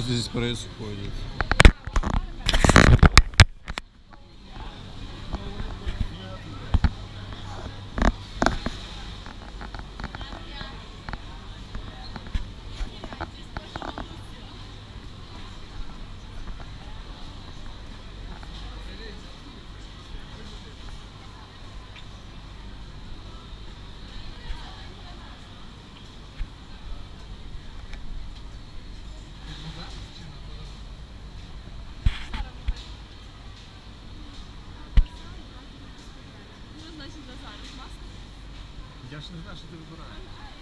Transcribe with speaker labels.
Speaker 1: dos preços, coisas.
Speaker 2: Я ж не знаю, що ти вибираєш.